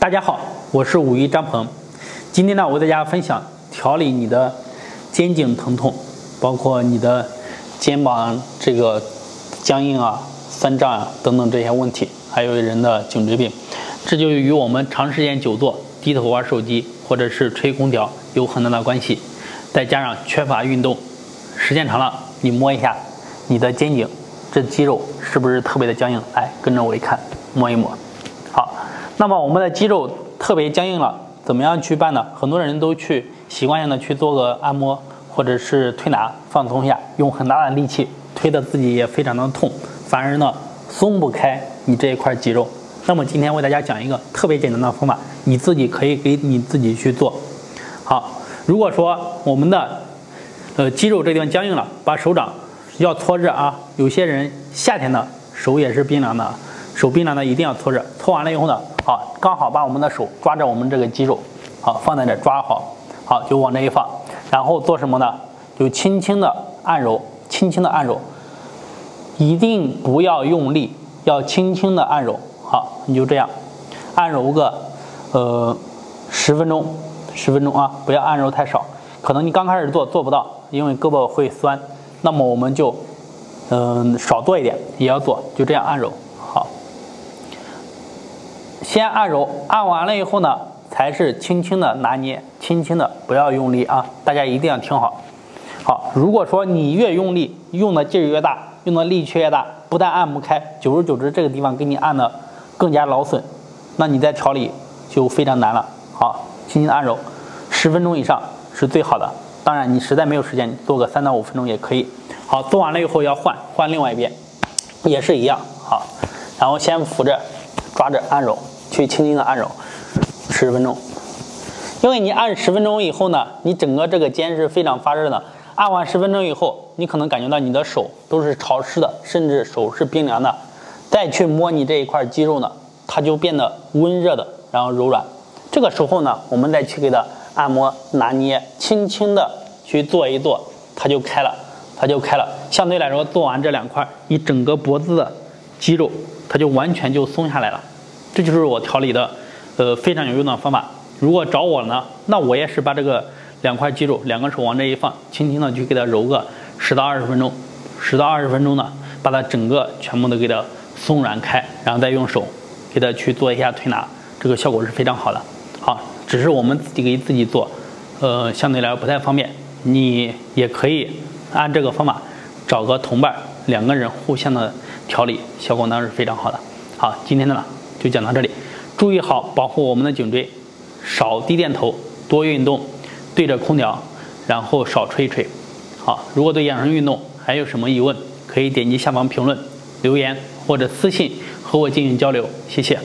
大家好，我是武医张鹏。今天呢，我为大家分享调理你的肩颈疼痛，包括你的肩膀这个僵硬啊、酸胀啊等等这些问题，还有人的颈椎病，这就与我们长时间久坐、低头玩手机或者是吹空调有很大的关系。再加上缺乏运动，时间长了，你摸一下你的肩颈，这肌肉是不是特别的僵硬？来，跟着我一看，摸一摸。好，那么我们的肌肉特别僵硬了，怎么样去办呢？很多人都去习惯性的去做个按摩，或者是推拿放松一下，用很大的力气推的自己也非常的痛，反而呢松不开你这一块肌肉。那么今天为大家讲一个特别简单的方法，你自己可以给你自己去做。好，如果说我们的呃肌肉这地方僵硬了，把手掌要搓热啊。有些人夏天的手也是冰凉的。手冰凉的一定要搓热，搓完了以后呢，好，刚好把我们的手抓着我们这个肌肉，好，放在这抓好，好，就往这一放，然后做什么呢？就轻轻的按揉，轻轻的按揉，一定不要用力，要轻轻的按揉，好，你就这样按揉个呃十分钟，十分钟啊，不要按揉太少，可能你刚开始做做不到，因为胳膊会酸，那么我们就嗯少做一点，也要做，就这样按揉。先按揉，按完了以后呢，才是轻轻的拿捏，轻轻的，不要用力啊！大家一定要听好。好，如果说你越用力，用的劲儿越大，用的力气越大，不但按不开，久而久之，这个地方给你按的更加劳损，那你在调理就非常难了。好，轻轻的按揉，十分钟以上是最好的。当然，你实在没有时间，做个三到五分钟也可以。好，做完了以后要换，换另外一边，也是一样。好，然后先扶着，抓着按揉。去轻轻的按揉十分钟，因为你按十分钟以后呢，你整个这个肩是非常发热的。按完十分钟以后，你可能感觉到你的手都是潮湿的，甚至手是冰凉的。再去摸你这一块肌肉呢，它就变得温热的，然后柔软。这个时候呢，我们再去给它按摩拿捏，轻轻的去做一做，它就开了，它就开了。相对来说，做完这两块，你整个脖子的肌肉，它就完全就松下来了。这就是我调理的，呃，非常有用的方法。如果找我呢，那我也是把这个两块肌肉，两个手往这一放，轻轻的去给它揉个十到二十分钟，十到二十分钟呢，把它整个全部都给它松软开，然后再用手给它去做一下推拿，这个效果是非常好的。好，只是我们自己给自己做，呃，相对来说不太方便。你也可以按这个方法找个同伴，两个人互相的调理，效果那是非常好的。好，今天的呢。就讲到这里，注意好保护我们的颈椎，少低电头，多运动，对着空调，然后少吹一吹。好，如果对养生运动还有什么疑问，可以点击下方评论留言或者私信和我进行交流，谢谢。